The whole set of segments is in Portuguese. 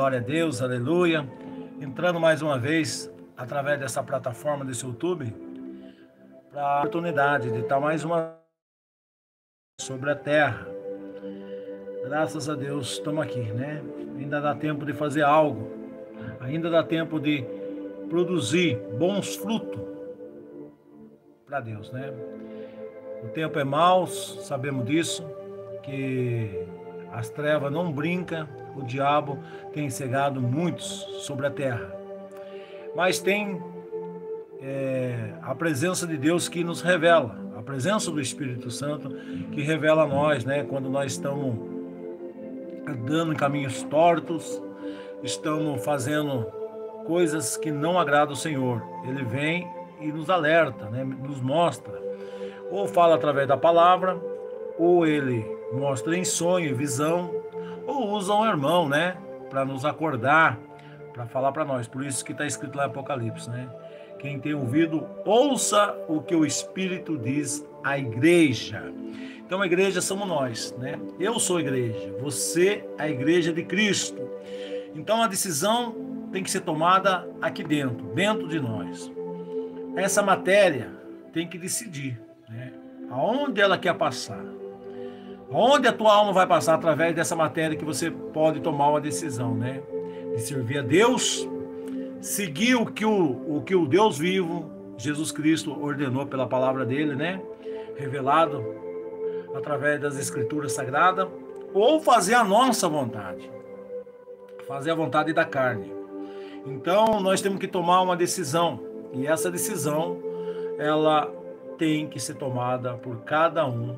Glória a Deus, aleluia. Entrando mais uma vez através dessa plataforma desse YouTube para a oportunidade de estar mais uma sobre a terra. Graças a Deus estamos aqui, né? Ainda dá tempo de fazer algo. Ainda dá tempo de produzir bons frutos para Deus, né? O tempo é mau, sabemos disso, que as trevas não brincam, o diabo tem cegado muitos sobre a terra. Mas tem é, a presença de Deus que nos revela, a presença do Espírito Santo que revela a nós, né? Quando nós estamos andando em caminhos tortos, estamos fazendo coisas que não agradam o Senhor. Ele vem e nos alerta, né? nos mostra. Ou fala através da palavra, ou ele mostra em sonho, visão, ou usa um irmão, né? Para nos acordar, para falar para nós. Por isso que está escrito lá em Apocalipse, né? Quem tem ouvido, ouça o que o Espírito diz à igreja. Então a igreja somos nós, né? Eu sou a igreja, você a igreja de Cristo. Então a decisão tem que ser tomada aqui dentro, dentro de nós. Essa matéria tem que decidir, né? Aonde ela quer passar. Onde a tua alma vai passar através dessa matéria que você pode tomar uma decisão, né? De servir a Deus, seguir o que o, o que o Deus vivo, Jesus Cristo, ordenou pela palavra dele, né? Revelado através das escrituras sagradas, ou fazer a nossa vontade, fazer a vontade da carne. Então, nós temos que tomar uma decisão, e essa decisão, ela tem que ser tomada por cada um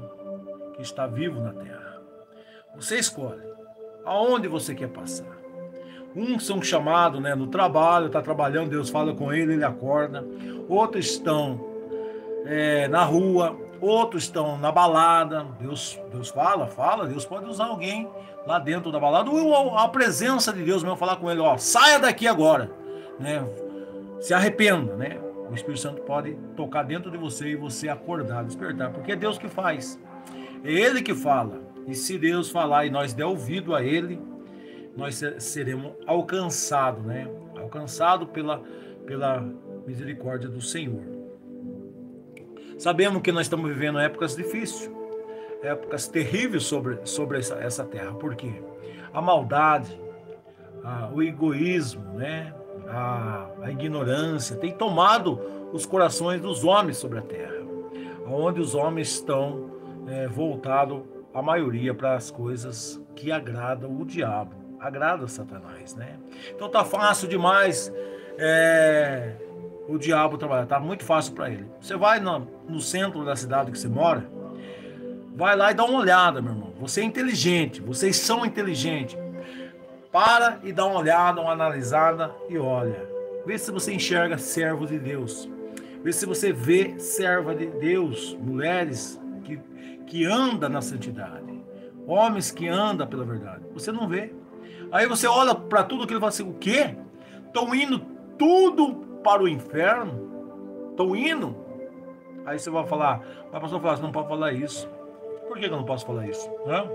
que está vivo na terra. Você escolhe aonde você quer passar. Uns são chamados né, no trabalho, está trabalhando, Deus fala com ele, ele acorda. Outros estão é, na rua, outros estão na balada. Deus, Deus fala, fala, Deus pode usar alguém lá dentro da balada, ou a presença de Deus mesmo falar com ele, ó, saia daqui agora, né? Se arrependa, né? O Espírito Santo pode tocar dentro de você e você acordar, despertar, porque é Deus que faz. É Ele que fala. E se Deus falar e nós der ouvido a Ele, nós seremos alcançados, né? Alcançados pela, pela misericórdia do Senhor. Sabemos que nós estamos vivendo épocas difíceis, épocas terríveis sobre, sobre essa, essa terra. Por quê? A maldade, a, o egoísmo, né? A, a ignorância tem tomado os corações dos homens sobre a terra, onde os homens estão é, voltado a maioria para as coisas que agradam o diabo, agrada Satanás, né? Então tá fácil demais é, o diabo trabalhar, tá muito fácil para ele. Você vai no, no centro da cidade que você mora, vai lá e dá uma olhada, meu irmão. Você é inteligente, vocês são inteligentes. Para e dá uma olhada, uma analisada e olha. Vê se você enxerga servos de Deus. Vê se você vê serva de Deus, mulheres que anda na santidade, homens que andam pela verdade. Você não vê. Aí você olha para tudo aquilo e fala assim: o quê? Estão indo tudo para o inferno? Estão indo? Aí você vai falar, vai pastor falar, você não pode falar isso. Por que eu não posso falar isso? Hã?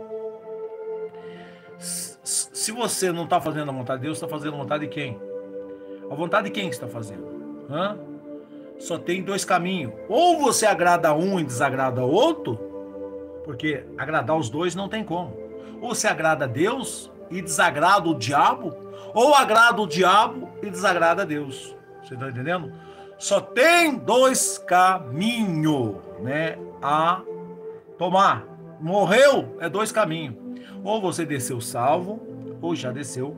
Se você não está fazendo a vontade de Deus, está fazendo a vontade de quem? A vontade de quem que está fazendo? Hã? Só tem dois caminhos. Ou você agrada um e desagrada outro, porque agradar os dois não tem como. Ou se agrada a Deus e desagrada o diabo, ou agrada o diabo e desagrada a Deus. Você está entendendo? Só tem dois caminhos, né, a tomar. Morreu é dois caminhos. Ou você desceu salvo, ou já desceu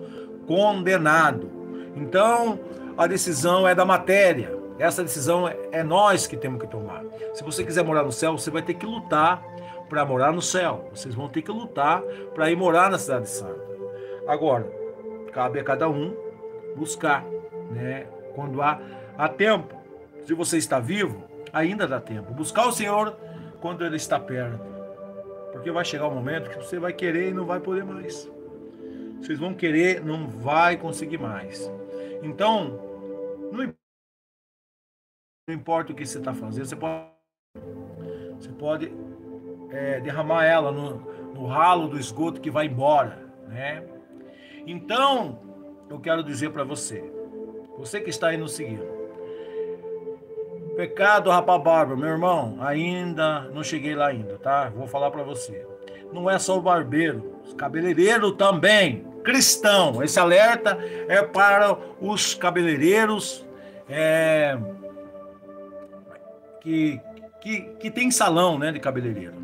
condenado. Então, a decisão é da matéria. Essa decisão é, é nós que temos que tomar. Se você quiser morar no céu, você vai ter que lutar para morar no céu. Vocês vão ter que lutar para ir morar na cidade santa. Agora, cabe a cada um buscar, né? Quando há, há tempo. Se você está vivo, ainda dá tempo. Buscar o Senhor quando Ele está perto. Porque vai chegar um momento que você vai querer e não vai poder mais. Vocês vão querer, não vai conseguir mais. Então, não importa o que você está fazendo, você pode, você pode é, derramar ela no, no ralo do esgoto que vai embora, né? Então, eu quero dizer para você, você que está aí nos seguindo, Pecado, rapaz barba, meu irmão, ainda não cheguei lá ainda, tá? Vou falar para você. Não é só o barbeiro, os cabeleireiros também, cristão. Esse alerta é para os cabeleireiros é, que, que, que tem salão né, de cabeleireiro,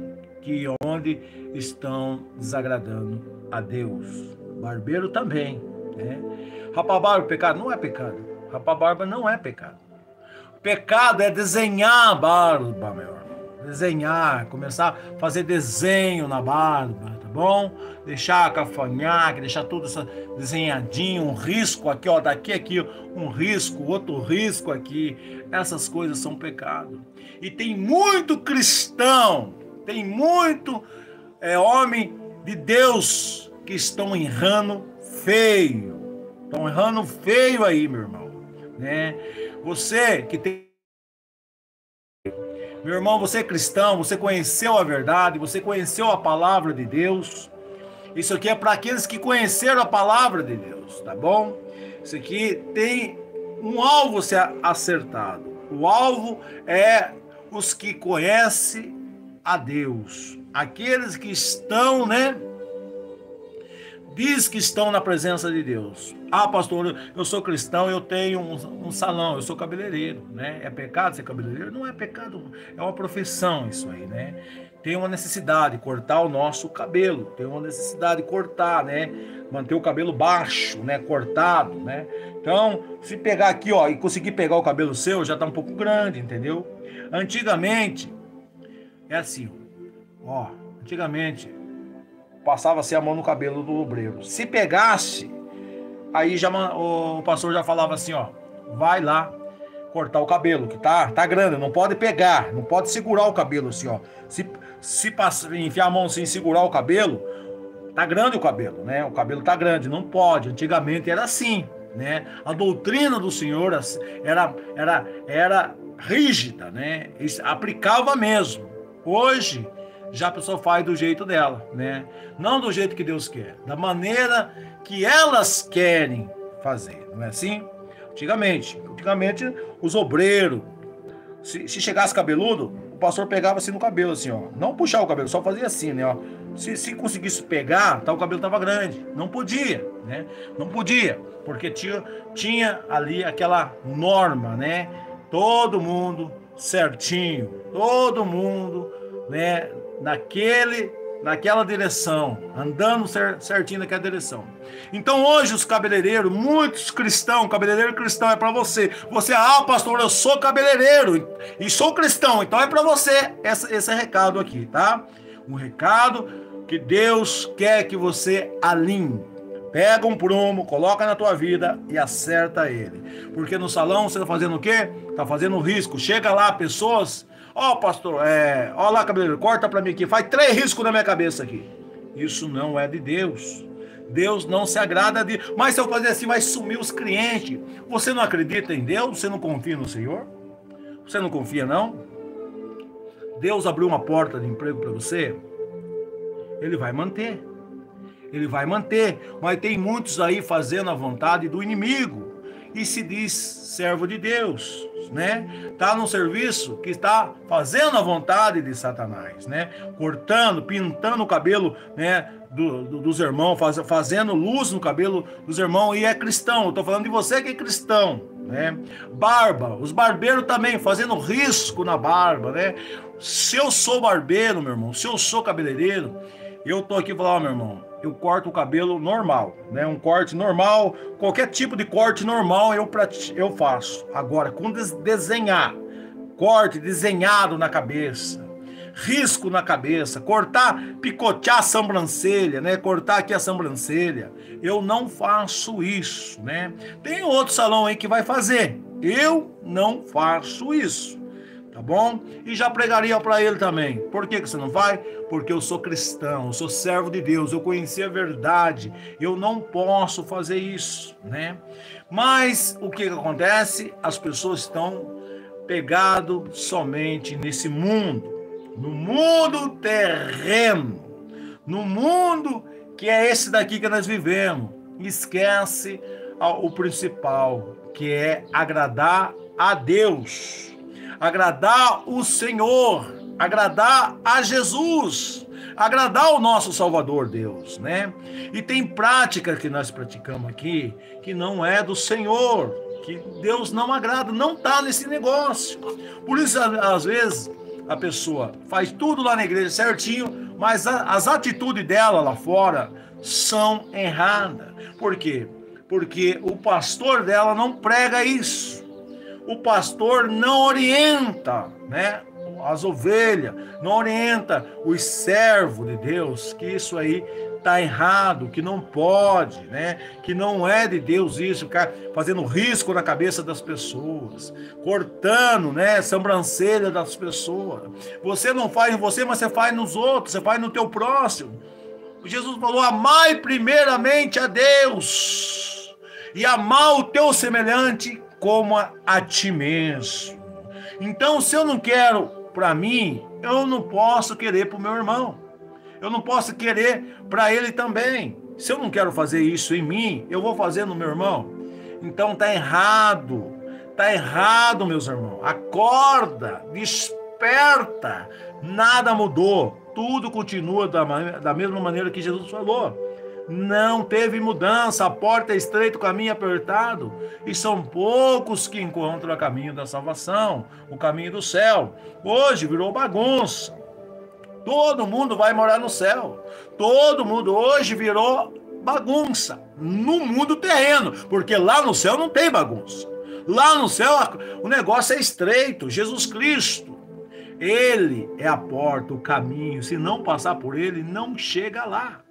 que onde estão desagradando a Deus. Barbeiro também, né? barba, pecado não é pecado. barba não é pecado. Pecado é desenhar a barba, meu irmão. Desenhar, começar a fazer desenho na barba, tá bom? Deixar cafanhaque, deixar tudo desenhadinho, um risco aqui, ó, daqui aqui, um risco, outro risco aqui. Essas coisas são pecado. E tem muito cristão, tem muito é, homem de Deus que estão errando feio. Estão errando feio aí, meu irmão, né? Você que tem. Meu irmão, você é cristão, você conheceu a verdade, você conheceu a palavra de Deus. Isso aqui é para aqueles que conheceram a palavra de Deus, tá bom? Isso aqui tem um alvo ser acertado. O alvo é os que conhecem a Deus, aqueles que estão, né? diz que estão na presença de Deus. Ah, pastor, eu sou cristão, eu tenho um, um, salão, eu sou cabeleireiro, né? É pecado ser cabeleireiro? Não é pecado, é uma profissão isso aí, né? Tem uma necessidade de cortar o nosso cabelo, tem uma necessidade de cortar, né? Manter o cabelo baixo, né? Cortado, né? Então, se pegar aqui, ó, e conseguir pegar o cabelo seu, já tá um pouco grande, entendeu? Antigamente, é assim, ó, antigamente passava-se a mão no cabelo do obreiro. Se pegasse, aí já o pastor já falava assim, ó, vai lá cortar o cabelo, que tá, tá grande, não pode pegar, não pode segurar o cabelo assim, ó. Se, se passar, enfiar a mão sem segurar o cabelo, tá grande o cabelo, né? O cabelo tá grande, não pode. Antigamente era assim, né? A doutrina do Senhor era, era, era rígida, né? aplicava mesmo. Hoje, já a pessoa faz do jeito dela, né? Não do jeito que Deus quer, da maneira que elas querem fazer, não é assim? Antigamente, antigamente os obreiros, se, se chegasse cabeludo, o pastor pegava assim no cabelo, assim, ó. Não puxar o cabelo, só fazia assim, né? Ó. Se, se conseguisse pegar, tá, o cabelo tava grande. Não podia, né? Não podia, porque tinha, tinha ali aquela norma, né? Todo mundo certinho, todo mundo, né? naquele, naquela direção, andando certinho naquela direção. Então hoje os cabeleireiros, muitos cristãos, cabeleireiro cristão é para você. Você, ah, pastor, eu sou cabeleireiro e sou cristão, então é para você esse, esse recado aqui, tá? Um recado que Deus quer que você alinhe. Pega um prumo, coloca na tua vida e acerta ele. Porque no salão você está fazendo o quê? Está fazendo risco. Chega lá pessoas Ó, oh, pastor, é, ó lá, cabeleireiro, corta para mim aqui, faz três riscos na minha cabeça aqui. Isso não é de Deus. Deus não se agrada de. Mas se eu fazer assim, vai sumir os clientes. Você não acredita em Deus? Você não confia no Senhor? Você não confia, não? Deus abriu uma porta de emprego para você? Ele vai manter. Ele vai manter. Mas tem muitos aí fazendo a vontade do inimigo e se diz servo de Deus, né? Tá num serviço que está fazendo a vontade de Satanás, né? Cortando, pintando o cabelo, né? Do, do, dos irmãos, faz, fazendo luz no cabelo dos irmãos e é cristão. Tô falando de você que é cristão, né? Barba, os barbeiros também fazendo risco na barba, né? Se eu sou barbeiro, meu irmão, se eu sou cabeleireiro, eu tô aqui falando, oh, meu irmão, eu corto o cabelo normal, né? Um corte normal, qualquer tipo de corte normal eu, eu faço. Agora, com desenhar, corte desenhado na cabeça, risco na cabeça, cortar, picotear a sobrancelha, né? Cortar aqui a sobrancelha. Eu não faço isso, né? Tem outro salão aí que vai fazer. Eu não faço isso tá bom? E já pregaria para ele também. Por que, que você não vai? Porque eu sou cristão, eu sou servo de Deus, eu conheci a verdade, eu não posso fazer isso, né? Mas o que, que acontece? As pessoas estão pegado somente nesse mundo, no mundo terreno, no mundo que é esse daqui que nós vivemos. Esquece o principal, que é agradar a Deus, agradar o Senhor, agradar a Jesus, agradar o nosso Salvador Deus, né? E tem prática que nós praticamos aqui que não é do Senhor, que Deus não agrada, não está nesse negócio. Por isso, às vezes, a pessoa faz tudo lá na igreja certinho, mas a, as atitudes dela lá fora são erradas. Por quê? Porque o pastor dela não prega isso. O pastor não orienta, né? As ovelhas, não orienta os servos de Deus, que isso aí está errado, que não pode, né? Que não é de Deus isso, ficar fazendo risco na cabeça das pessoas, cortando, né, sobrancelha das pessoas. Você não faz em você, mas você faz nos outros, você faz no teu próximo. Jesus falou: "Amai primeiramente a Deus e amar o teu semelhante como a, ti mesmo". Então, se eu não quero para mim, eu não posso querer para o meu irmão. Eu não posso querer para ele também. Se eu não quero fazer isso em mim, eu vou fazer no meu irmão. Então tá errado. Tá errado, meus irmãos. Acorda, desperta. Nada mudou. Tudo continua da, da mesma maneira que Jesus falou. Não teve mudança, a porta é estreita, o caminho é apertado, e são poucos que encontram o caminho da salvação, o caminho do céu. Hoje virou bagunça. Todo mundo vai morar no céu. Todo mundo hoje virou bagunça no mundo terreno, porque lá no céu não tem bagunça. Lá no céu o negócio é estreito. Jesus Cristo, ele é a porta, o caminho. Se não passar por ele, não chega lá.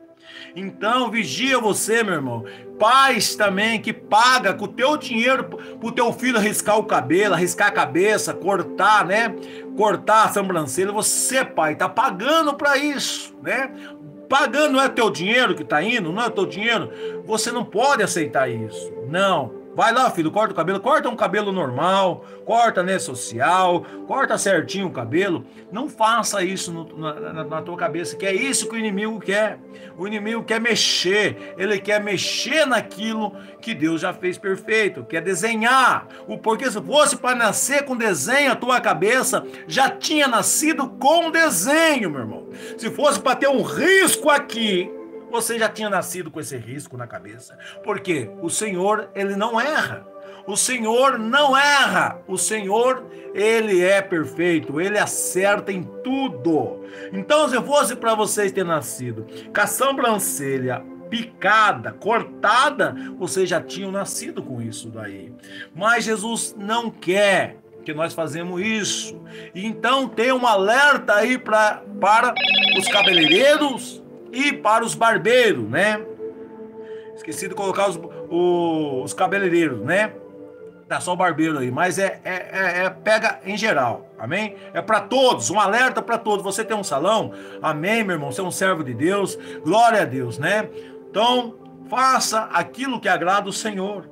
Então, vigia você, meu irmão. Pais também que paga com o teu dinheiro pro teu filho arriscar o cabelo, arriscar a cabeça, cortar, né? Cortar a sobrancelha. Você, pai, tá pagando para isso, né? Pagando não é teu dinheiro que tá indo, não é teu dinheiro. Você não pode aceitar isso. Não. Vai lá, filho, corta o cabelo, corta um cabelo normal, corta, né, social, corta certinho o cabelo. Não faça isso no, na, na, tua cabeça, que é isso que o inimigo quer. O inimigo quer mexer, ele quer mexer naquilo que Deus já fez perfeito, quer desenhar. O porque se fosse para nascer com desenho, a tua cabeça já tinha nascido com desenho, meu irmão. Se fosse para ter um risco aqui, você já tinha nascido com esse risco na cabeça. Porque o Senhor, ele não erra. O Senhor não erra. O Senhor, ele é perfeito, ele acerta em tudo. Então, se fosse para vocês ter nascido com a sobrancelha picada, cortada, vocês já tinham nascido com isso daí. Mas Jesus não quer que nós fazemos isso. Então tem um alerta aí pra, para os cabeleireiros e para os barbeiros, né? Esqueci de colocar os, os, os cabeleireiros, né? Tá só o barbeiro aí, mas é, é, é, é pega em geral, amém? É para todos, um alerta para todos. Você tem um salão, amém, meu irmão? Você é um servo de Deus, glória a Deus, né? Então, faça aquilo que agrada o Senhor,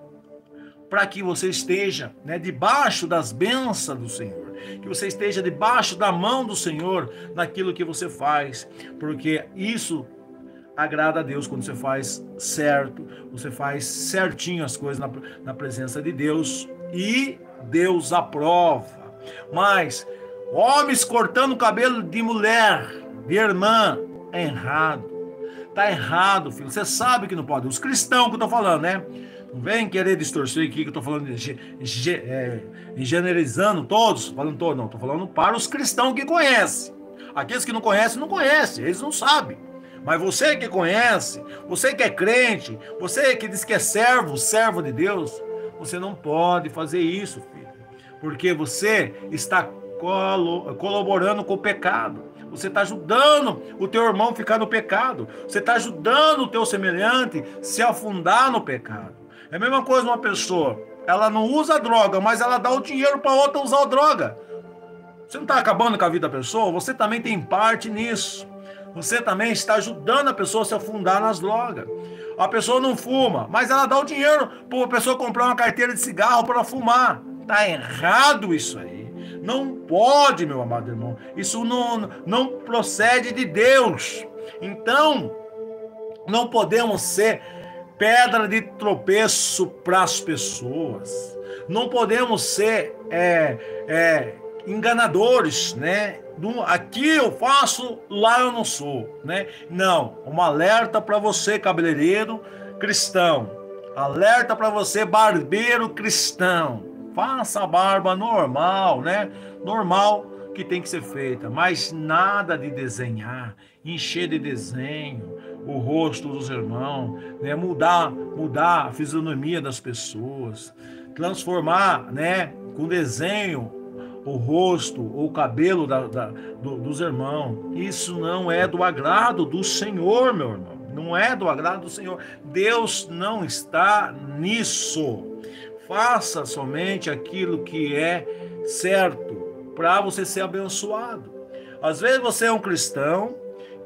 para que você esteja né, debaixo das bênçãos do Senhor que você esteja debaixo da mão do Senhor naquilo que você faz, porque isso agrada a Deus quando você faz certo, você faz certinho as coisas na, na presença de Deus e Deus aprova. Mas homens cortando o cabelo de mulher, de irmã, é errado. Tá errado, filho. Você sabe que não pode. Os cristãos que eu tô falando, né? Não vem querer distorcer aqui que eu tô falando de, é, generalizando todos, falando todos, não, tô falando para os cristãos que conhecem. Aqueles que não conhecem, não conhecem, eles não sabem. Mas você que conhece, você que é crente, você que diz que é servo, servo de Deus, você não pode fazer isso, filho. Porque você está colaborando com o pecado. Você está ajudando o teu irmão ficar no pecado. Você está ajudando o teu semelhante se afundar no pecado. É a mesma coisa uma pessoa, ela não usa droga, mas ela dá o dinheiro para outra usar a droga. Você não está acabando com a vida da pessoa? Você também tem parte nisso. Você também está ajudando a pessoa a se afundar nas drogas. A pessoa não fuma, mas ela dá o dinheiro para a pessoa comprar uma carteira de cigarro para fumar. Está errado isso aí. Não pode, meu amado irmão. Isso não, não procede de Deus. Então, não podemos ser pedra de tropeço para as pessoas. Não podemos ser é, é, enganadores, né? Aqui eu faço, lá eu não sou, né? Não, uma alerta para você, cabeleireiro cristão. Alerta para você, barbeiro cristão. Faça a barba normal, né? Normal que tem que ser feita, mas nada de desenhar, encher de desenho o rosto dos irmãos, né? Mudar, mudar a fisionomia das pessoas, transformar, né, com desenho o rosto ou o cabelo da, da, do, dos irmãos. Isso não é do agrado do Senhor, meu irmão. Não é do agrado do Senhor. Deus não está nisso. Faça somente aquilo que é certo para você ser abençoado. Às vezes você é um cristão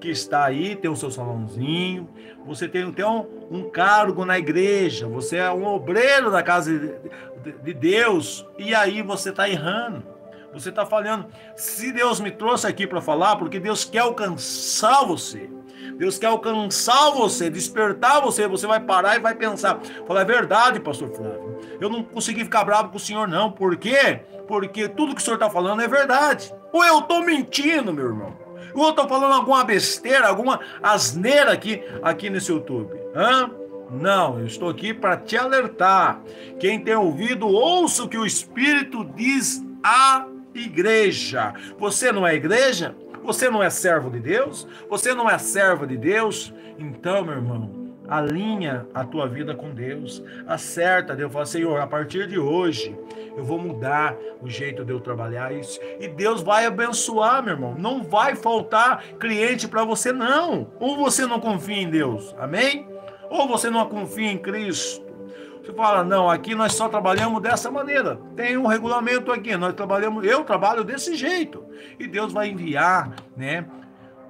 que está aí, tem o seu salãozinho, você tem, tem um, um cargo na igreja, você é um obreiro da casa de, de, de Deus, e aí você está errando. Você está falhando. Se Deus me trouxe aqui para falar, porque Deus quer alcançar você. Deus quer alcançar você, despertar você. Você vai parar e vai pensar: falar, é verdade, pastor Flávio. Eu não consegui ficar bravo com o senhor, não. Por quê? Porque tudo que o senhor está falando é verdade. Ou eu estou mentindo, meu irmão. Ou estou falando alguma besteira, alguma asneira aqui, aqui nesse YouTube. Hã? Não, eu estou aqui para te alertar. Quem tem ouvido, ouça o que o Espírito diz a igreja. Você não é igreja? Você não é servo de Deus? Você não é serva de Deus? Então, meu irmão, alinha a tua vida com Deus. Acerta, Deus fala, Senhor, a partir de hoje eu vou mudar o jeito de eu trabalhar isso. E Deus vai abençoar, meu irmão. Não vai faltar cliente para você, não. Ou você não confia em Deus, amém? Ou você não confia em Cristo. Você fala, não, aqui nós só trabalhamos dessa maneira. Tem um regulamento aqui, nós trabalhamos, eu trabalho desse jeito. E Deus vai enviar, né,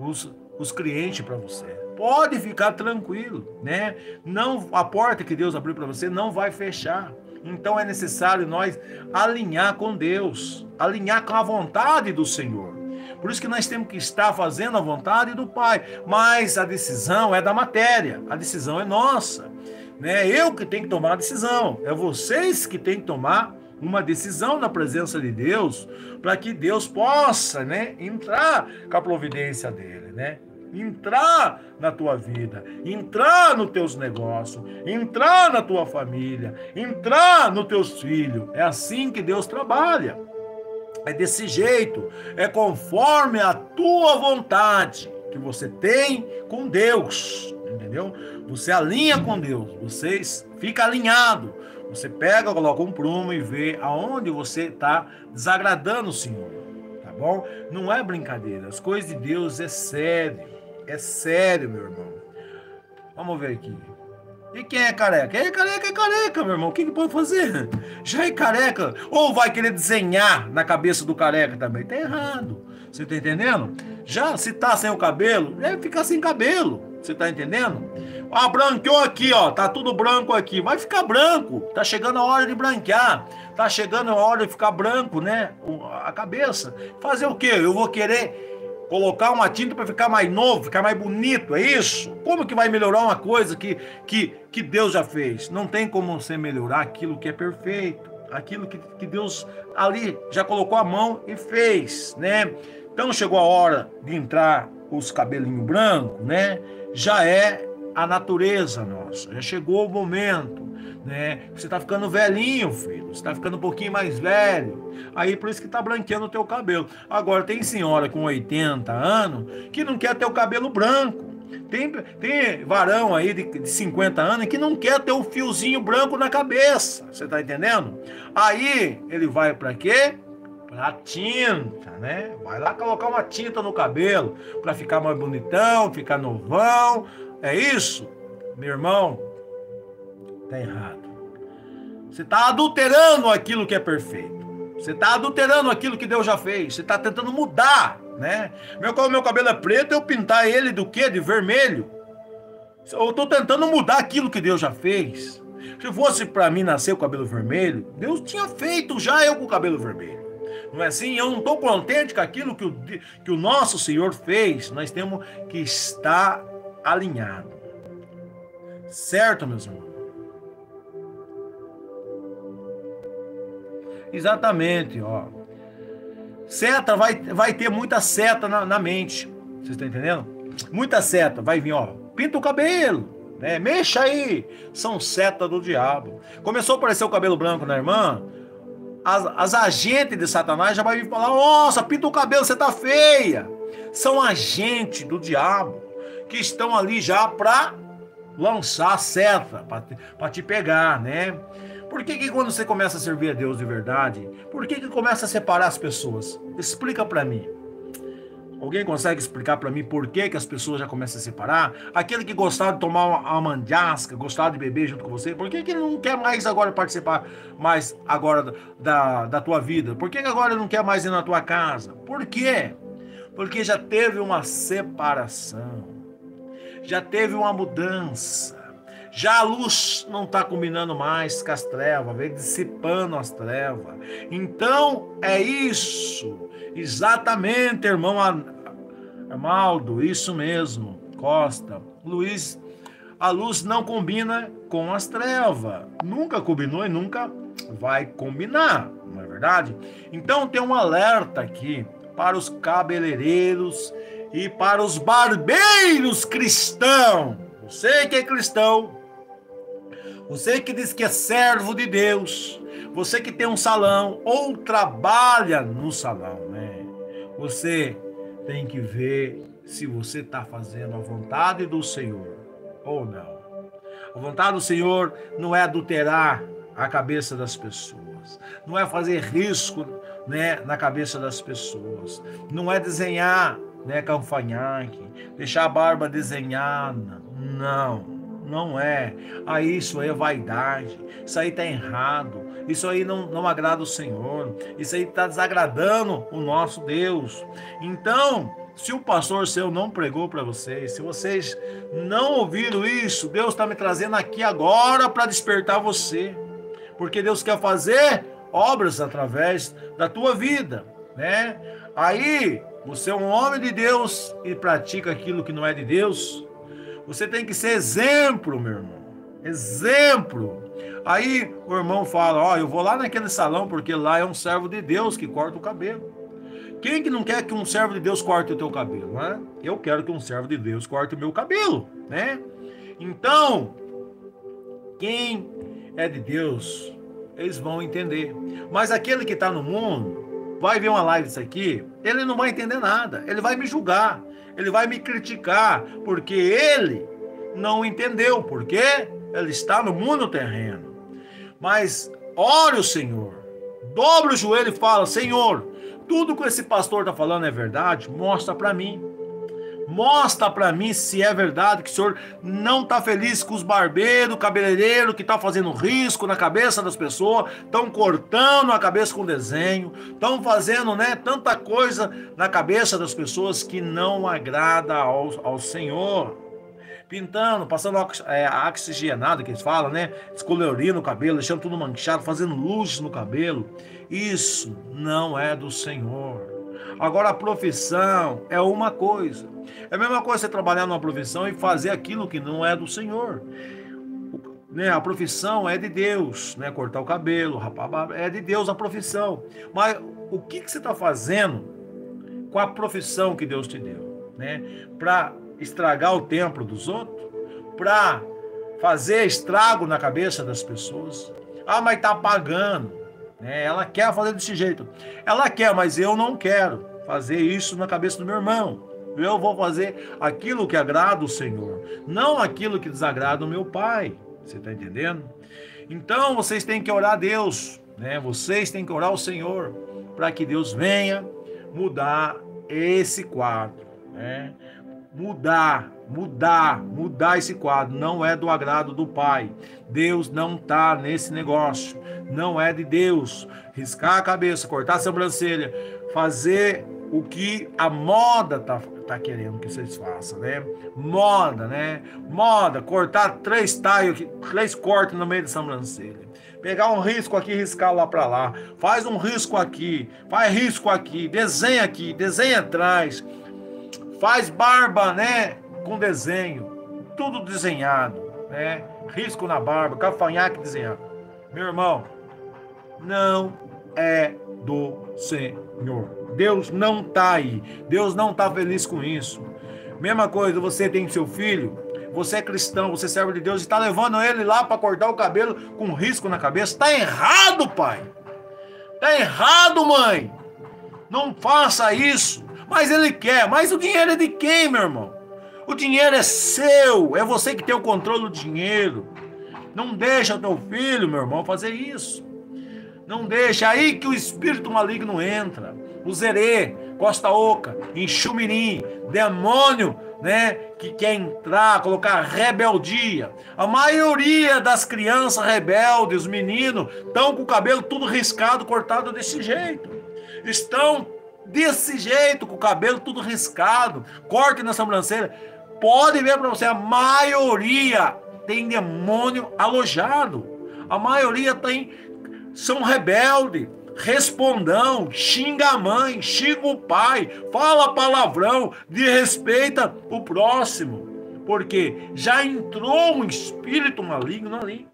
os, os clientes para você. Pode ficar tranquilo, né? Não a porta que Deus abriu para você não vai fechar. Então é necessário nós alinhar com Deus, alinhar com a vontade do Senhor. Por isso que nós temos que estar fazendo a vontade do Pai. Mas a decisão é da matéria, a decisão é nossa. Né? Eu que tenho que tomar a decisão. É vocês que têm que tomar uma decisão na presença de Deus para que Deus possa, né, entrar com a providência dele, né? Entrar na tua vida, entrar nos teus negócios, entrar na tua família, entrar nos teus filhos. É assim que Deus trabalha. É desse jeito, é conforme a tua vontade que você tem com Deus, entendeu? Você alinha com Deus, vocês fica alinhado. Você pega, coloca um prumo e vê aonde você está desagradando o Senhor, tá bom? Não é brincadeira. As coisas de Deus é sério, é sério, meu irmão. Vamos ver aqui. E quem é careca? É careca é careca, meu irmão. O que, que pode fazer? Já é careca. Ou vai querer desenhar na cabeça do careca também. Tá errado. Você tá entendendo? Já se tá sem o cabelo, deve ficar sem cabelo. Você tá entendendo? Ah, branqueou aqui, ó. Tá tudo branco aqui. Vai ficar branco. Tá chegando a hora de branquear. Tá chegando a hora de ficar branco, né? A cabeça. Fazer o quê? Eu vou querer colocar uma tinta para ficar mais novo, ficar mais bonito, é isso? Como que vai melhorar uma coisa que, que, que Deus já fez? Não tem como você melhorar aquilo que é perfeito, aquilo que, que Deus ali já colocou a mão e fez, né? Então chegou a hora de entrar os cabelinhos brancos, né? Já é a natureza nossa, já chegou o momento né? Você está ficando velhinho, filho. Você está ficando um pouquinho mais velho. Aí por isso que está branqueando o teu cabelo. Agora tem senhora com 80 anos que não quer ter o cabelo branco. Tem, tem varão aí de, de 50 anos que não quer ter um fiozinho branco na cabeça. Você está entendendo? Aí ele vai para quê? Pra tinta, né? Vai lá colocar uma tinta no cabelo para ficar mais bonitão, ficar novão. É isso? Meu irmão, Está errado. Você está adulterando aquilo que é perfeito. Você está adulterando aquilo que Deus já fez. Você está tentando mudar, né? Meu, meu cabelo é preto, eu pintar ele do quê? De vermelho. Eu estou tentando mudar aquilo que Deus já fez. Se fosse para mim nascer o cabelo vermelho, Deus tinha feito já eu com o cabelo vermelho. Não é assim? Eu não estou contente com aquilo que o, que o nosso Senhor fez. Nós temos que estar alinhado. Certo, meus irmãos? Exatamente, ó. Seta vai, vai ter muita seta na, na mente. Vocês estão entendendo? Muita seta. Vai vir, ó. Pinta o cabelo. Né? Mexa aí. São seta do diabo. Começou a aparecer o cabelo branco na irmã. As, as agentes de Satanás já vai vir falar: Nossa, pinta o cabelo, você tá feia. São agentes do diabo que estão ali já para lançar a seta, para te pegar, né? Por que, que quando você começa a servir a Deus de verdade, por que, que começa a separar as pessoas? Explica para mim. Alguém consegue explicar para mim por que, que as pessoas já começam a separar? Aquele que gostava de tomar uma mandiasca, gostava de beber junto com você, por que, que ele não quer mais agora participar mais agora da, da tua vida? Por que, que agora ele não quer mais ir na tua casa? Por quê? Porque já teve uma separação, já teve uma mudança. Já a luz não está combinando mais com as trevas, vem dissipando as trevas. Então é isso, exatamente, irmão Amaldo, isso mesmo, Costa. Luiz, a luz não combina com as trevas. Nunca combinou e nunca vai combinar, não é verdade? Então tem um alerta aqui para os cabeleireiros e para os barbeiros cristãos. Você que é cristão, você que diz que é servo de Deus, você que tem um salão ou trabalha no salão, né? Você tem que ver se você está fazendo a vontade do Senhor ou não. A vontade do Senhor não é adulterar a cabeça das pessoas, não é fazer risco né, na cabeça das pessoas, não é desenhar né, calfanhaque, deixar a barba desenhada, não não é. Ah, isso aí é vaidade. Isso aí está errado. Isso aí não, não agrada o Senhor. Isso aí está desagradando o nosso Deus. Então, se o pastor seu não pregou para vocês, se vocês não ouviram isso, Deus está me trazendo aqui agora para despertar você. Porque Deus quer fazer obras através da tua vida, né? Aí, você é um homem de Deus e pratica aquilo que não é de Deus, você tem que ser exemplo, meu irmão. Exemplo. Aí o irmão fala: Ó, oh, eu vou lá naquele salão porque lá é um servo de Deus que corta o cabelo. Quem que não quer que um servo de Deus corte o teu cabelo, né? Eu quero que um servo de Deus corte o meu cabelo, né? Então, quem é de Deus, eles vão entender. Mas aquele que está no mundo, vai ver uma live disso aqui, ele não vai entender nada, ele vai me julgar ele vai me criticar, porque ele não entendeu, porque ele está no mundo terreno. Mas ore o Senhor, dobre o joelho e fala: Senhor, tudo que esse pastor está falando é verdade, mostra para mim. Mostra para mim se é verdade que o senhor não está feliz com os barbeiros, cabeleireiro que está fazendo risco na cabeça das pessoas, estão cortando a cabeça com desenho, estão fazendo né, tanta coisa na cabeça das pessoas que não agrada ao, ao Senhor. Pintando, passando é, oxigenado, que eles falam, né? Escolorindo o cabelo, deixando tudo manchado, fazendo luzes no cabelo. Isso não é do Senhor. Agora, a profissão é uma coisa. É a mesma coisa você trabalhar numa profissão e fazer aquilo que não é do Senhor. Né, a profissão é de Deus, né? Cortar o cabelo, rapar, é de Deus a profissão. Mas o que, que você está fazendo com a profissão que Deus te deu, né? Para estragar o templo dos outros, para fazer estrago na cabeça das pessoas. Ah, mas está pagando. Né? Ela quer fazer desse jeito. Ela quer, mas eu não quero fazer isso na cabeça do meu irmão. Eu vou fazer aquilo que agrada o Senhor, não aquilo que desagrada o meu Pai. Você está entendendo? Então vocês têm que orar a Deus, né? Vocês têm que orar ao Senhor para que Deus venha mudar esse quadro, né? Mudar, mudar, mudar esse quadro. Não é do agrado do Pai. Deus não está nesse negócio. Não é de Deus. Riscar a cabeça, cortar a sobrancelha, fazer o que a moda tá, tá querendo que vocês façam, né? Moda, né? Moda, cortar três taios, três cortes no meio da sobrancelha. Pegar um risco aqui riscar lá para lá. Faz um risco aqui, faz risco aqui, desenha aqui, desenha atrás. Faz barba, né? Com desenho. Tudo desenhado, né? Risco na barba, cafanhaque desenhado. Meu irmão, não é do Senhor. Deus não está aí. Deus não está feliz com isso. Mesma coisa, você tem seu filho, você é cristão, você serve de Deus e está levando ele lá para cortar o cabelo com risco na cabeça. Está errado, pai. Está errado, mãe. Não faça isso. Mas ele quer. Mas o dinheiro é de quem, meu irmão? O dinheiro é seu. É você que tem o controle do dinheiro. Não deixa teu filho, meu irmão, fazer isso. Não deixa. Aí que o espírito maligno entra. O zerê, costa oca, enxumirim, demônio, né? Que quer entrar, colocar rebeldia. A maioria das crianças rebeldes, os meninos, estão com o cabelo tudo riscado, cortado desse jeito. Estão desse jeito, com o cabelo tudo riscado, corte na sobrancelha. Pode ver para você, a maioria tem demônio alojado. A maioria tem são rebelde, respondão, xinga a mãe, xinga o pai, fala palavrão, desrespeita o próximo. Porque já entrou um espírito maligno ali.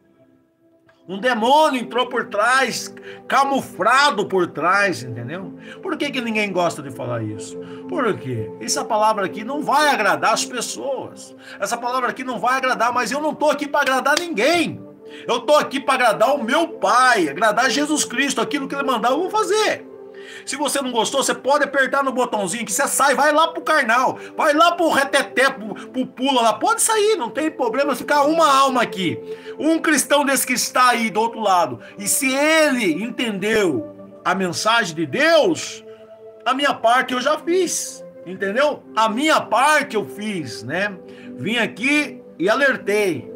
Um demônio entrou por trás, camuflado por trás, entendeu? Por que, que ninguém gosta de falar isso? Porque essa palavra aqui não vai agradar as pessoas. Essa palavra aqui não vai agradar, mas eu não estou aqui para agradar ninguém. Eu estou aqui para agradar o meu Pai, agradar Jesus Cristo, aquilo que Ele mandar eu vou fazer. Se você não gostou, você pode apertar no botãozinho que você sai, vai lá pro carnal, vai lá pro reteté, pro, pro pula lá, pode sair, não tem problema ficar uma alma aqui. Um cristão desse que está aí do outro lado, e se ele entendeu a mensagem de Deus, a minha parte eu já fiz, entendeu? A minha parte eu fiz, né? Vim aqui e alertei.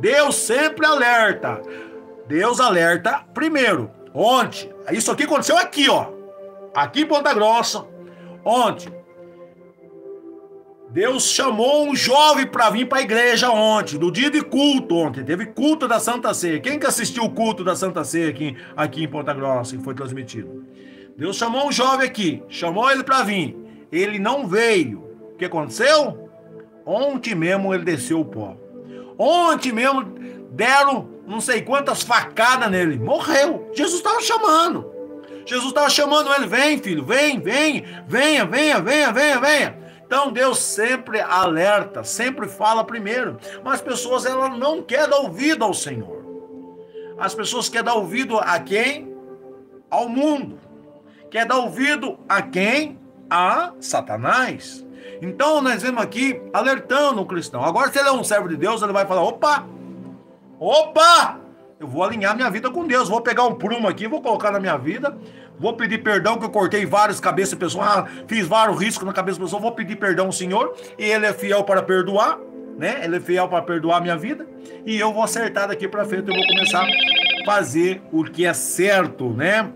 Deus sempre alerta. Deus alerta primeiro. Ontem, isso aqui aconteceu aqui, ó aqui em Ponta Grossa, ontem. Deus chamou um jovem para vir para a igreja ontem, no dia de culto ontem. Teve culto da Santa Ceia. Quem que assistiu o culto da Santa Ceia aqui, aqui em Ponta Grossa, que foi transmitido? Deus chamou um jovem aqui, chamou ele para vir. Ele não veio. O que aconteceu? Ontem mesmo ele desceu o pó. Ontem mesmo deram não sei quantas facadas nele. Morreu. Jesus estava chamando. Jesus estava chamando ele: vem, filho, vem, vem, venha, venha, venha, venha, venha. Então Deus sempre alerta, sempre fala primeiro. Mas as pessoas ela não quer dar ouvido ao Senhor. As pessoas querem dar ouvido a quem? Ao mundo. Quer dar ouvido a quem? A Satanás. Então nós vemos aqui alertando o cristão. Agora, se ele é um servo de Deus, ele vai falar: opa, opa, eu vou alinhar minha vida com Deus. Vou pegar um prumo aqui, vou colocar na minha vida. Vou pedir perdão que eu cortei várias cabeças de pessoas, ah, fiz vários riscos na cabeça de pessoas. Vou pedir perdão ao Senhor e Ele é fiel para perdoar, né? Ele é fiel para perdoar a minha vida e eu vou acertar daqui para frente. Eu vou começar a fazer o que é certo, né?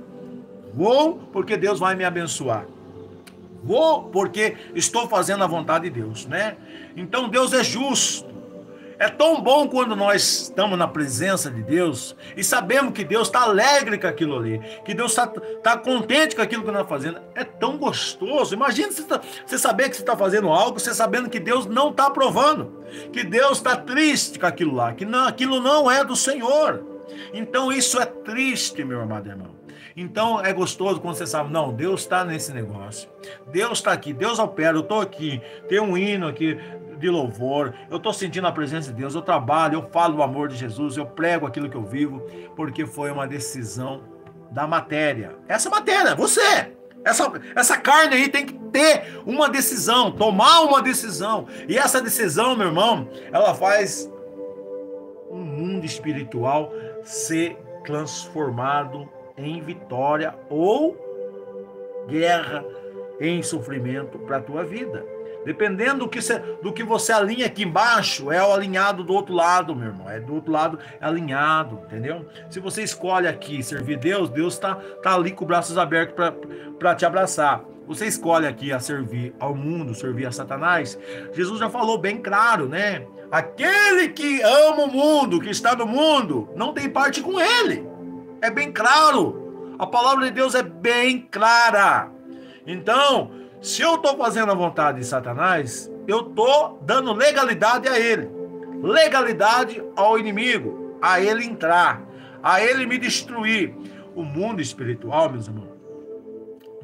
Vou porque Deus vai me abençoar. Vou porque estou fazendo a vontade de Deus, né? Então Deus é justo. É tão bom quando nós estamos na presença de Deus e sabemos que Deus está alegre com aquilo ali, que Deus está tá contente com aquilo que nós fazendo. É tão gostoso. Imagina você, tá, você saber que você está fazendo algo, você sabendo que Deus não está aprovando, que Deus está triste com aquilo lá, que não, aquilo não é do Senhor. Então isso é triste, meu amado irmão. Então é gostoso quando você sabe, não, Deus está nesse negócio. Deus está aqui, Deus opera, eu estou aqui, tem um hino aqui, de louvor, eu estou sentindo a presença de Deus, eu trabalho, eu falo o amor de Jesus, eu prego aquilo que eu vivo, porque foi uma decisão da matéria. Essa matéria, você! Essa, essa carne aí tem que ter uma decisão, tomar uma decisão. E essa decisão, meu irmão, ela faz um mundo espiritual ser transformado em vitória ou guerra em sofrimento para a tua vida. Dependendo do que, você, do que você alinha aqui embaixo, é o alinhado do outro lado, meu irmão. É do outro lado, é alinhado, entendeu? Se você escolhe aqui servir Deus, Deus está tá ali com os braços abertos para te abraçar. Você escolhe aqui a servir ao mundo, servir a Satanás. Jesus já falou bem claro, né? Aquele que ama o mundo, que está no mundo, não tem parte com ele. É bem claro. A palavra de Deus é bem clara. Então, se eu estou fazendo a vontade de Satanás, eu estou dando legalidade a ele, legalidade ao inimigo, a ele entrar, a ele me destruir. o mundo espiritual, meus irmãos,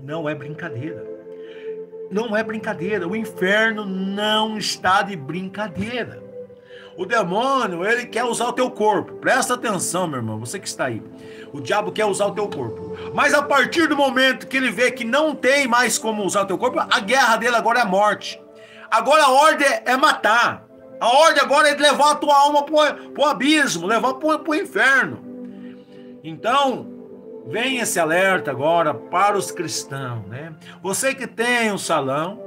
não é brincadeira. Não é brincadeira. O inferno não está de brincadeira. O demônio, ele quer usar o teu corpo. Presta atenção, meu irmão, você que está aí. O diabo quer usar o teu corpo. Mas a partir do momento que ele vê que não tem mais como usar o teu corpo, a guerra dele agora é a morte. Agora a ordem é matar. A ordem agora é levar a tua alma para o abismo, levar para o inferno. Então, vem esse alerta agora para os cristãos, né? Você que tem um salão,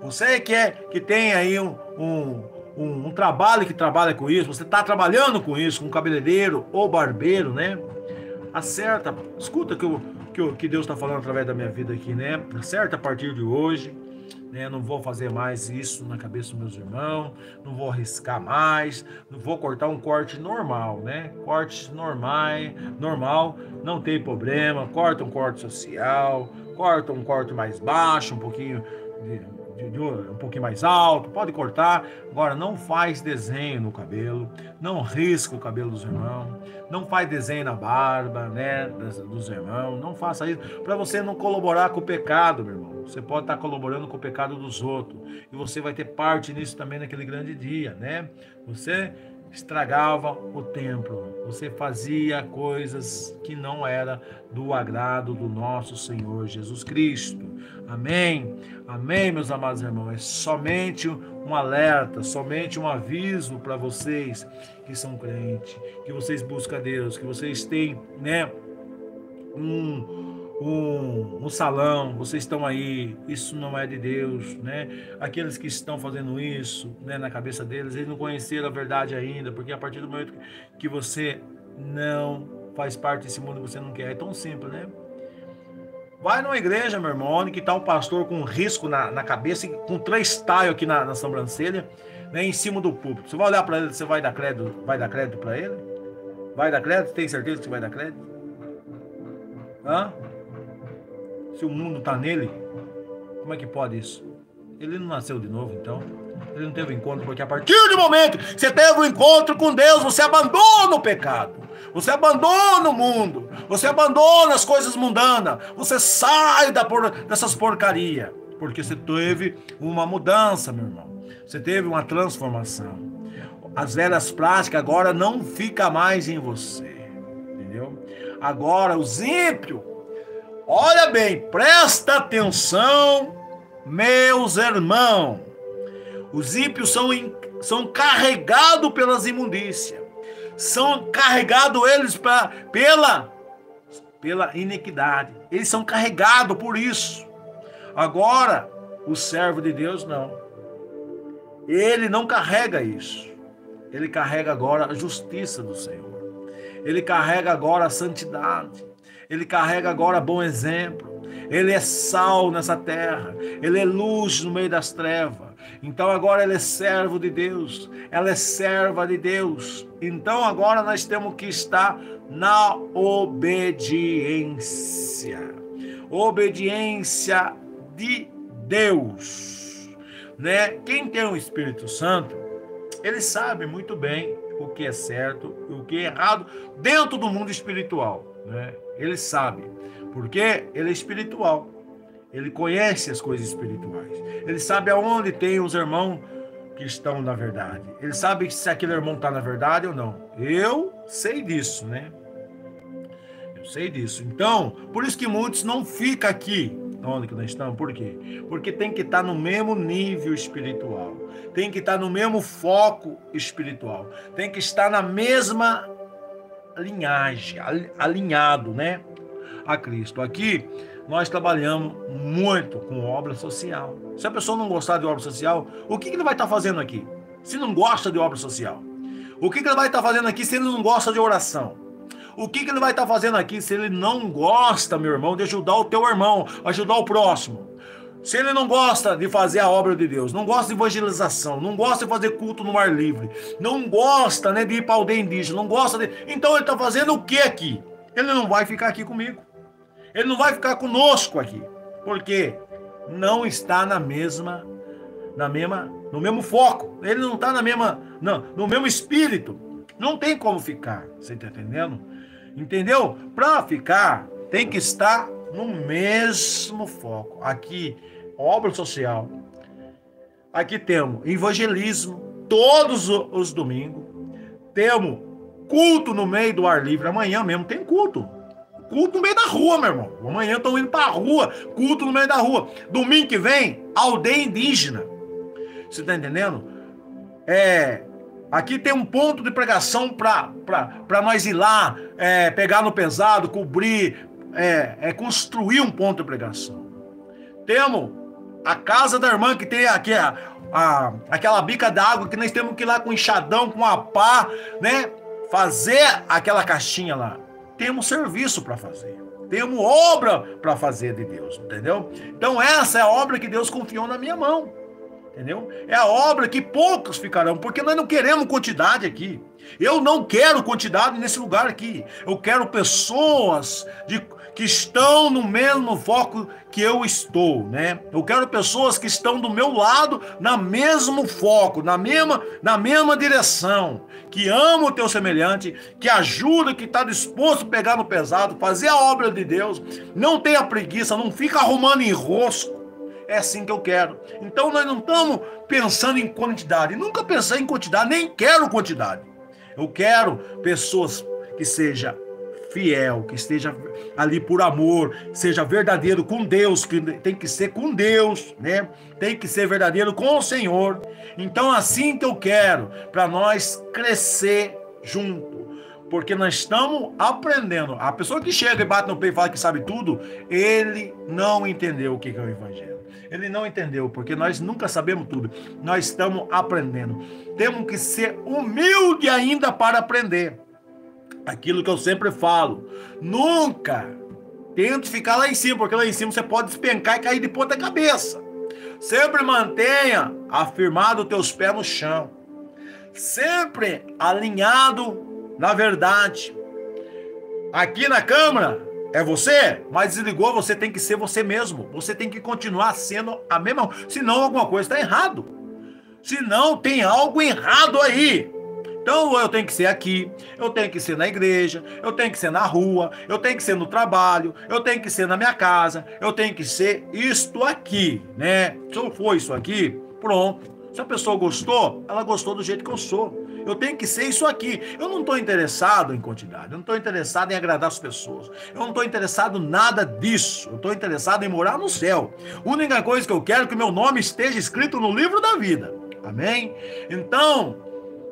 você que, é, que tem aí um, um, um, um trabalho que trabalha com isso, você está trabalhando com isso, com cabeleireiro ou barbeiro, né? Acerta, escuta que, que, que Deus está falando através da minha vida aqui, né? Acerta a partir de hoje né? Não vou fazer mais isso na cabeça dos meus irmãos, não vou arriscar mais, não vou cortar um corte normal, né? Corte normal, normal, não tem problema, corta um corte social, corta um corte mais baixo, um pouquinho de, de, um pouquinho mais alto, pode cortar. Agora, não faz desenho no cabelo, não risca o cabelo dos irmãos, não faz desenho na barba, né, dos irmãos, não faça isso para você não colaborar com o pecado, meu irmão. Você pode estar colaborando com o pecado dos outros e você vai ter parte nisso também naquele grande dia, né? Você estragava o templo, você fazia coisas que não era do agrado do nosso Senhor Jesus Cristo. Amém. Amém, meus amados irmãos. É somente um alerta, somente um aviso para vocês que são crentes, que vocês buscam Deus, que vocês têm, né, um um, um, salão, vocês estão aí, isso não é de Deus, né? Aqueles que estão fazendo isso, né, na cabeça deles, eles não conheceram a verdade ainda, porque a partir do momento que você não faz parte desse mundo, você não quer, é tão simples, né? Vai numa igreja, meu irmão, onde que tá um pastor com um risco na, na cabeça, com três taios aqui na, na sobrancelha, né, em cima do púlpito. Você vai olhar para ele, você vai dar crédito, vai dar crédito para ele? Vai dar crédito? Tem certeza que vai dar crédito? Hã? Se o mundo está nele, como é que pode isso? Ele não nasceu de novo, então. Ele não teve encontro, porque a partir do momento que você teve um encontro com Deus, você abandona o pecado. Você abandona o mundo. Você abandona as coisas mundanas. Você sai da por, dessas porcarias. Porque você teve uma mudança, meu irmão. Você teve uma transformação. As velhas práticas agora não fica mais em você. Entendeu? Agora os ímpios Olha bem, presta atenção, meus irmãos. Os ímpios são, são carregados pelas imundícias. São carregados eles pra, pela, pela iniquidade. Eles são carregados por isso. Agora, o servo de Deus não. Ele não carrega isso. Ele carrega agora a justiça do Senhor. Ele carrega agora a santidade. Ele carrega agora bom exemplo. Ele é sal nessa terra. Ele é luz no meio das trevas. Então agora ele é servo de Deus. Ela é serva de Deus. Então agora nós temos que estar na obediência. Obediência de Deus. Né? Quem tem o Espírito Santo, ele sabe muito bem o que é certo e o que é errado dentro do mundo espiritual. Né? Ele sabe, porque ele é espiritual. Ele conhece as coisas espirituais. Ele sabe aonde tem os irmãos que estão na verdade. Ele sabe se aquele irmão está na verdade ou não. Eu sei disso, né? Eu sei disso. Então, por isso que muitos não ficam aqui onde que nós estamos. Por quê? Porque tem que estar no mesmo nível espiritual. Tem que estar no mesmo foco espiritual. Tem que estar na mesma linhagem, alinhado, né, a Cristo. Aqui nós trabalhamos muito com obra social. Se a pessoa não gostar de obra social, o que, que ele vai estar fazendo aqui? Se não gosta de obra social, o que, que ele vai estar fazendo aqui se ele não gosta de oração? O que, que ele vai estar fazendo aqui se ele não gosta, meu irmão, de ajudar o teu irmão, ajudar o próximo? Se ele não gosta de fazer a obra de Deus, não gosta de evangelização, não gosta de fazer culto no ar livre, não gosta né, de ir para a aldeia indígena, não gosta de. Então ele está fazendo o que aqui? Ele não vai ficar aqui comigo. Ele não vai ficar conosco aqui. Porque não está na mesma, na mesma, no mesmo foco. Ele não está na mesma, não, no mesmo espírito. Não tem como ficar. Você está entendendo? Entendeu? Para ficar, tem que estar no mesmo foco. Aqui, obra social. Aqui temos evangelismo todos os domingos. Temos culto no meio do ar livre. Amanhã mesmo tem culto. Culto no meio da rua, meu irmão. Amanhã estão indo para a rua. Culto no meio da rua. Domingo que vem, aldeia indígena. Você está entendendo? É, Aqui tem um ponto de pregação para nós ir lá, é, pegar no pesado, cobrir, é, é, construir um ponto de pregação. Temos a casa da irmã que tem aqui a, a, aquela bica d'água que nós temos que ir lá com enxadão, com a pá, né? Fazer aquela caixinha lá. Temos serviço para fazer. Temos obra para fazer de Deus, entendeu? Então essa é a obra que Deus confiou na minha mão. Entendeu? É a obra que poucos ficarão, porque nós não queremos quantidade aqui. Eu não quero quantidade nesse lugar aqui. Eu quero pessoas de, que estão no mesmo foco que eu estou, né? Eu quero pessoas que estão do meu lado, na mesmo foco, na mesma, na mesma direção, que ama o teu semelhante, que ajuda, que está disposto a pegar no pesado, fazer a obra de Deus, não tenha preguiça, não fica arrumando enrosco é assim que eu quero. Então nós não estamos pensando em quantidade. Nunca pensei em quantidade, nem quero quantidade. Eu quero pessoas que seja fiel, que esteja ali por amor, seja verdadeiro com Deus, que tem que ser com Deus, né? Tem que ser verdadeiro com o Senhor. Então assim que eu quero, para nós crescer junto porque nós estamos aprendendo. A pessoa que chega e bate no peito e fala que sabe tudo, ele não entendeu o que é o Evangelho. Ele não entendeu, porque nós nunca sabemos tudo. Nós estamos aprendendo. Temos que ser humilde ainda para aprender. Aquilo que eu sempre falo. Nunca tente ficar lá em cima, porque lá em cima você pode despencar e cair de ponta cabeça. Sempre mantenha afirmado os teus pés no chão. Sempre alinhado na verdade. Aqui na Câmara, é você, mas desligou, você tem que ser você mesmo. Você tem que continuar sendo a mesma. Senão alguma coisa está errado. Senão tem algo errado aí. Então eu tenho que ser aqui, eu tenho que ser na igreja, eu tenho que ser na rua, eu tenho que ser no trabalho, eu tenho que ser na minha casa, eu tenho que ser isto aqui, né? Se eu for isso aqui, pronto. Se a pessoa gostou, ela gostou do jeito que eu sou. Eu tenho que ser isso aqui. Eu não estou interessado em quantidade. Eu não estou interessado em agradar as pessoas. Eu não estou interessado em nada disso. Eu estou interessado em morar no céu. A única coisa que eu quero é que meu nome esteja escrito no livro da vida. Amém? Então,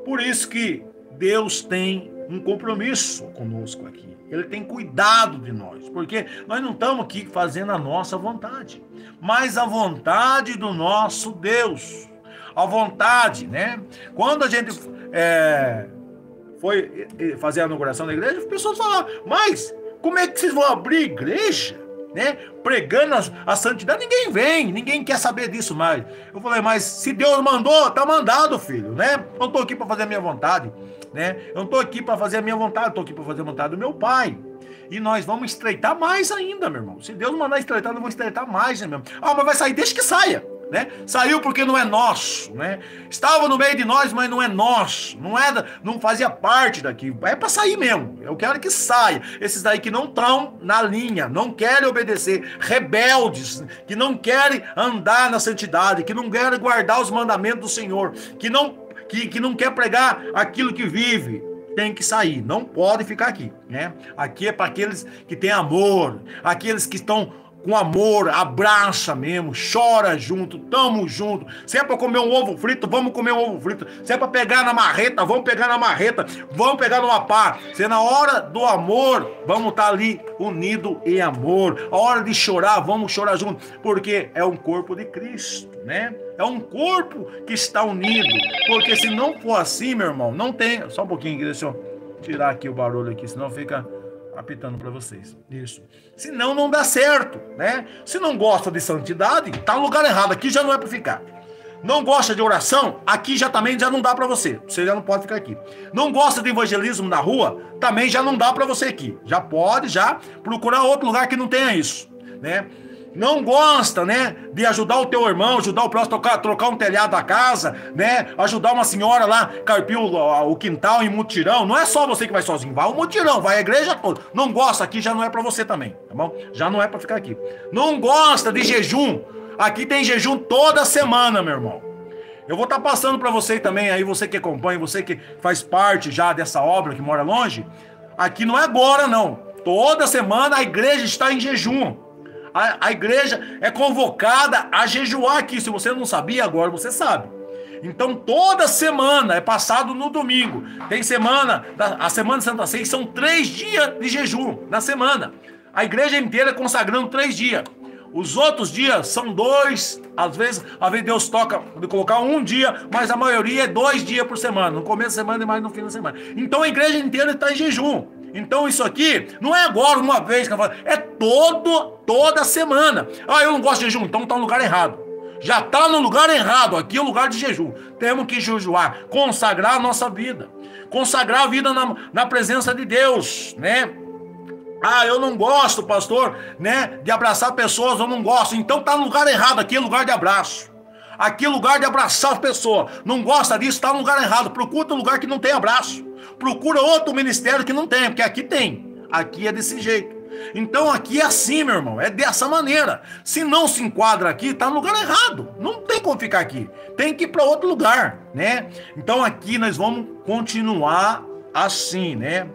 por isso que Deus tem um compromisso conosco aqui. Ele tem cuidado de nós, porque nós não estamos aqui fazendo a nossa vontade, mas a vontade do nosso Deus à vontade, né? Quando a gente é, foi fazer a inauguração da igreja, as pessoas falavam, mas como é que vocês vão abrir igreja? Né? Pregando a, a, santidade, ninguém vem, ninguém quer saber disso mais. Eu falei, mas se Deus mandou, tá mandado, filho, né? Eu não tô aqui para fazer a minha vontade, né? Eu não tô aqui para fazer a minha vontade, eu tô aqui para fazer a vontade do meu pai. E nós vamos estreitar mais ainda, meu irmão. Se Deus mandar estreitar, nós vamos estreitar mais, né, meu irmão? Ah, mas vai sair, deixa que saia né? Saiu porque não é nosso, né? Estava no meio de nós, mas não é nosso, não é, não fazia parte daqui. É para sair mesmo. Eu quero que saia. Esses daí que não estão na linha, não querem obedecer, rebeldes, que não querem andar na santidade, que não querem guardar os mandamentos do Senhor, que não que, que não quer pregar aquilo que vive, tem que sair, não pode ficar aqui, né? Aqui é para aqueles que têm amor, aqueles que estão com amor, abraça mesmo, chora junto, tamo junto. Se é pra comer um ovo frito, vamos comer um ovo frito. Se é pra pegar na marreta, vamos pegar na marreta, vamos pegar numa pá. Se é na hora do amor, vamos estar tá ali unido em amor. A hora de chorar, vamos chorar junto, porque é um corpo de Cristo, né? É um corpo que está unido. Porque se não for assim, meu irmão, não tem. Só um pouquinho, deixa eu tirar aqui o barulho aqui, senão fica apitando para vocês. Isso. Senão não dá certo, né? Se não gosta de santidade, tá no lugar errado. Aqui já não é para ficar. Não gosta de oração, aqui já também já não dá para você. Você já não pode ficar aqui. Não gosta de evangelismo na rua, também já não dá para você aqui. Já pode já procurar outro lugar que não tenha isso, né? Não gosta, né, de ajudar o teu irmão, ajudar o próximo, trocar, trocar um telhado da casa, né, ajudar uma senhora lá, carpir o, o, quintal em mutirão, não é só você que vai sozinho, vai o mutirão, vai a igreja toda. Não gosta aqui, já não é para você também, tá bom? Já não é para ficar aqui. Não gosta de jejum, aqui tem jejum toda semana, meu irmão. Eu vou estar tá passando para você também, aí você que acompanha, você que faz parte já dessa obra, que mora longe, aqui não é agora não. Toda semana a igreja está em jejum. A, a igreja é convocada a jejuar aqui. Se você não sabia, agora você sabe. Então toda semana é passado no domingo. Tem semana, a semana Santa Ceia são três dias de jejum na semana. A igreja inteira consagrando três dias. Os outros dias são dois, às vezes, às vezes Deus toca de colocar um dia, mas a maioria é dois dias por semana, no começo da semana e mais no fim da semana. Então a igreja inteira está em jejum. Então isso aqui não é agora uma vez que eu falo, é todo, toda semana. Ah, eu não gosto de jejum, então está no lugar errado. Já está no lugar errado, aqui é o lugar de jejum. Temos que jejuar, consagrar a nossa vida, consagrar a vida na, na presença de Deus, né? Ah, eu não gosto, pastor, né, de abraçar pessoas, eu não gosto. Então tá no lugar errado, aqui é lugar de abraço. Aqui é lugar de abraçar a pessoa. Não gosta disso, está no lugar errado. Procura um lugar que não tem abraço. Procura outro ministério que não tem, porque aqui tem. Aqui é desse jeito. Então aqui é assim, meu irmão, é dessa maneira. Se não se enquadra aqui, tá no lugar errado. Não tem como ficar aqui. Tem que ir para outro lugar, né? Então aqui nós vamos continuar assim, né?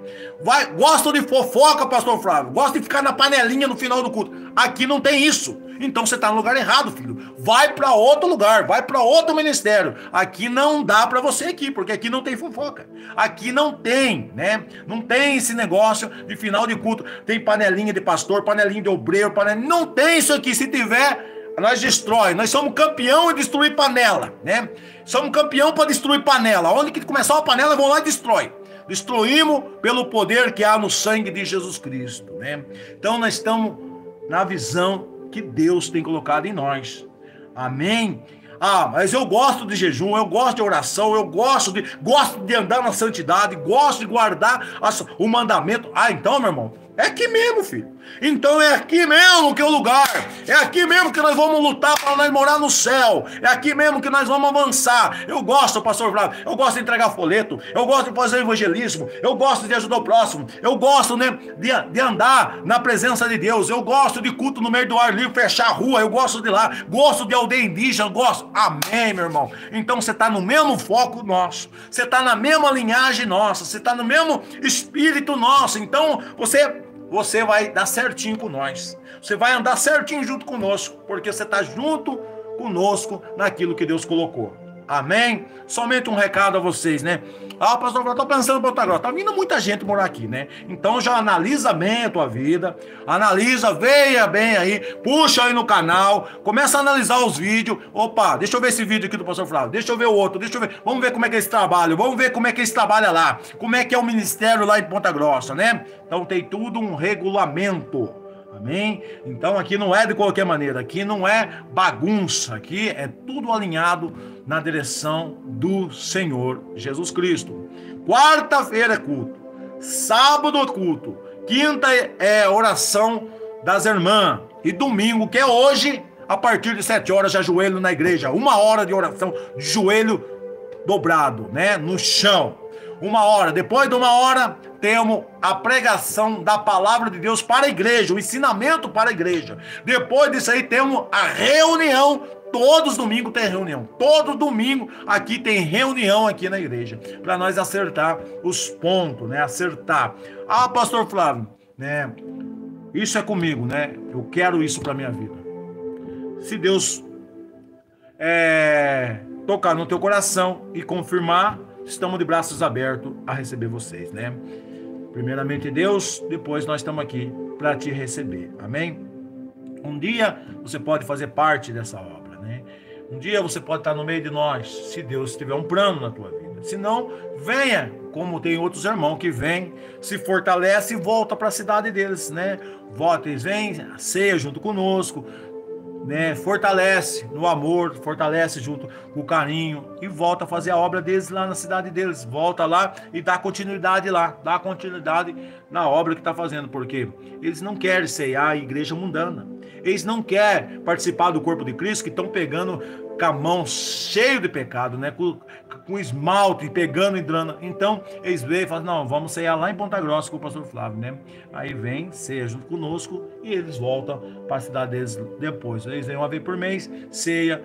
Vai, de fofoca, pastor Flávio? Gosta de ficar na panelinha no final do culto? Aqui não tem isso. Então você está no lugar errado, filho. Vai para outro lugar, vai para outro ministério. Aqui não dá para você aqui, porque aqui não tem fofoca. Aqui não tem, né? Não tem esse negócio de final de culto. Tem panelinha de pastor, panelinha de obreiro, panelinha. Não tem isso aqui. Se tiver, nós destrói. Nós somos campeão em destruir panela, né? Somos campeão para destruir panela. Onde que começar a panela, vão lá e destrói. Destruímos pelo poder que há no sangue de Jesus Cristo, né? Então nós estamos na visão que Deus tem colocado em nós. Amém? Ah, mas eu gosto de jejum, eu gosto de oração, eu gosto de gosto de andar na santidade, gosto de guardar o mandamento. Ah, então, meu irmão, é aqui mesmo, filho. Então é aqui mesmo que é o lugar. É aqui mesmo que nós vamos lutar para nós morar no céu. É aqui mesmo que nós vamos avançar. Eu gosto, pastor Flávio, eu gosto de entregar folheto, eu gosto de fazer evangelismo, eu gosto de ajudar o próximo, eu gosto né, de, de andar na presença de Deus, eu gosto de culto no meio do ar livre, fechar a rua, eu gosto de lá, gosto de aldeia indígena, gosto. Amém, meu irmão. Então você está no mesmo foco nosso, você está na mesma linhagem nossa, você está no mesmo espírito nosso. Então você você vai dar certinho com nós. Você vai andar certinho junto conosco, porque você está junto conosco naquilo que Deus colocou. Amém? Somente um recado a vocês, né? Ah, pastor, eu tô pensando em Ponta Grossa. Tá vindo muita gente morar aqui, né? Então já analisa bem a tua vida, analisa, veja bem aí, puxa aí no canal, começa a analisar os vídeos. Opa, deixa eu ver esse vídeo aqui do pastor Flávio, deixa eu ver o outro, deixa eu ver. Vamos ver como é que é esse trabalho, vamos ver como é que esse trabalho lá, como é que é o ministério lá em Ponta Grossa, né? Então tem tudo um regulamento. Amém? Então aqui não é de qualquer maneira, aqui não é bagunça, aqui é tudo alinhado na direção do Senhor Jesus Cristo. Quarta-feira é culto, sábado é culto, quinta é oração das irmãs e domingo, que é hoje, a partir de sete horas, já joelho na igreja, uma hora de oração, joelho dobrado, né, no chão uma hora. Depois de uma hora, temos a pregação da palavra de Deus para a igreja, o ensinamento para a igreja. Depois disso aí, temos a reunião. Todos os domingos tem reunião. Todo domingo aqui tem reunião aqui na igreja. Para nós acertar os pontos, né? Acertar. Ah, pastor Flávio, né? Isso é comigo, né? Eu quero isso para minha vida. Se Deus é, tocar no teu coração e confirmar, estamos de braços abertos a receber vocês, né? Primeiramente Deus, depois nós estamos aqui para te receber. Amém? Um dia você pode fazer parte dessa obra, né? Um dia você pode estar no meio de nós, se Deus tiver um plano na tua vida. Se não, venha, como tem outros irmãos que vêm, se fortalece e volta para a cidade deles, né? Volta, eles vêm, ceia junto conosco, né? Fortalece no amor, fortalece junto com o carinho e volta a fazer a obra deles lá na cidade deles. Volta lá e dá continuidade lá, dá continuidade na obra que está fazendo, porque eles não querem ceiar a igreja mundana. Eles não querem participar do corpo de Cristo, que estão pegando com a mão cheio de pecado, né? Com, com esmalte, pegando e dando. Então, eles veem e falam, não, vamos ceiar lá em Ponta Grossa com o pastor Flávio, né? Aí vem, ceia junto conosco e eles voltam para a cidade deles depois. Eles vêm uma vez por mês, ceia,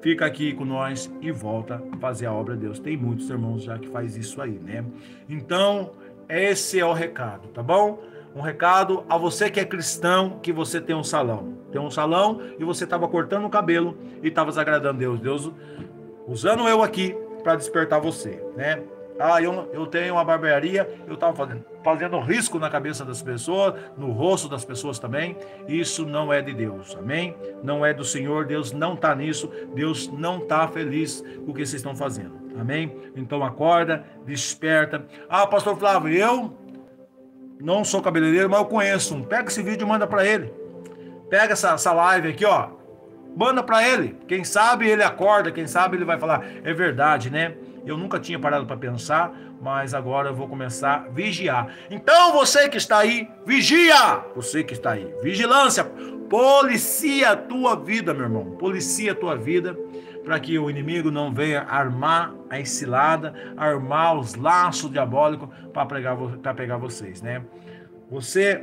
fica aqui com nós e volta fazer a obra de Deus. Tem muitos irmãos já que faz isso aí, né? Então, esse é o recado, tá bom? um recado a você que é cristão, que você tem um salão. Tem um salão e você estava cortando o cabelo e estava desagradando Deus. Deus usando eu aqui para despertar você, né? Ah, eu, eu tenho uma barbearia, eu estava fazendo, fazendo risco na cabeça das pessoas, no rosto das pessoas também. Isso não é de Deus, amém? Não é do Senhor, Deus não está nisso, Deus não está feliz com o que vocês estão fazendo, amém? Então acorda, desperta. Ah, pastor Flávio, eu não sou cabeleireiro, mas eu conheço um. Pega esse vídeo e manda para ele. Pega essa, essa live aqui, ó. Manda para ele. Quem sabe ele acorda, quem sabe ele vai falar, é verdade, né? Eu nunca tinha parado para pensar, mas agora eu vou começar a vigiar. Então você que está aí, vigia! Você que está aí, vigilância, policia a tua vida, meu irmão. Policia a tua vida para que o inimigo não venha armar a encilada, armar os laços diabólicos para pegar, pegar vocês, né? Você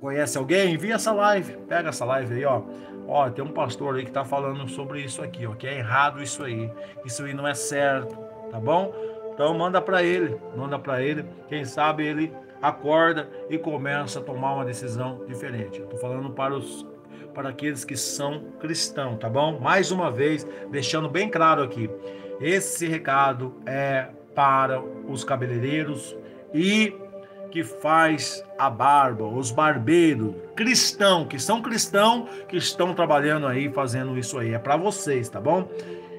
conhece alguém? Envia essa live, pega essa live aí, ó. Ó, tem um pastor aí que tá falando sobre isso aqui, ó, que é errado isso aí. Isso aí não é certo, tá bom? Então manda para ele, manda para ele. Quem sabe ele acorda e começa a tomar uma decisão diferente. Tô falando para os para aqueles que são cristãos, tá bom? Mais uma vez, deixando bem claro aqui, esse recado é para os cabeleireiros e que faz a barba, os barbeiros, cristão, que são cristãos, que estão trabalhando aí, fazendo isso aí. É para vocês, tá bom?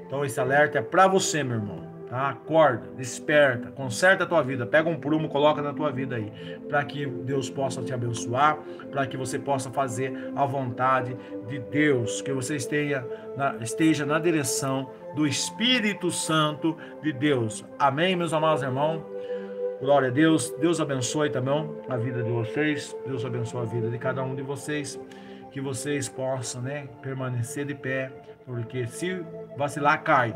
Então esse alerta é para você, meu irmão. Tá? Acorda, desperta, conserta a tua vida, pega um prumo, coloca na tua vida aí, para que Deus possa te abençoar, para que você possa fazer a vontade de Deus, que você esteja na, esteja na direção do Espírito Santo de Deus. Amém, meus amados irmãos? Glória a Deus. Deus abençoe também a vida de vocês. Deus abençoe a vida de cada um de vocês. Que vocês possam né, permanecer de pé, porque se vacilar, cai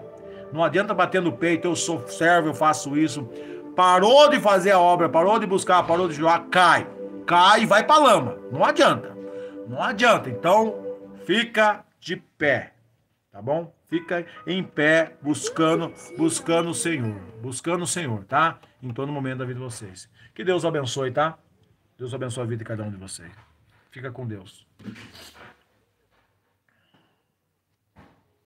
não adianta bater no peito, eu sou servo, eu faço isso. Parou de fazer a obra, parou de buscar, parou de jogar, cai. Cai e vai pra lama. Não adianta. Não adianta. Então, fica de pé. Tá bom? Fica em pé, buscando, buscando o Senhor. Buscando o Senhor, tá? Em todo momento da vida de vocês. Que Deus abençoe, tá? Deus abençoe a vida de cada um de vocês. Fica com Deus.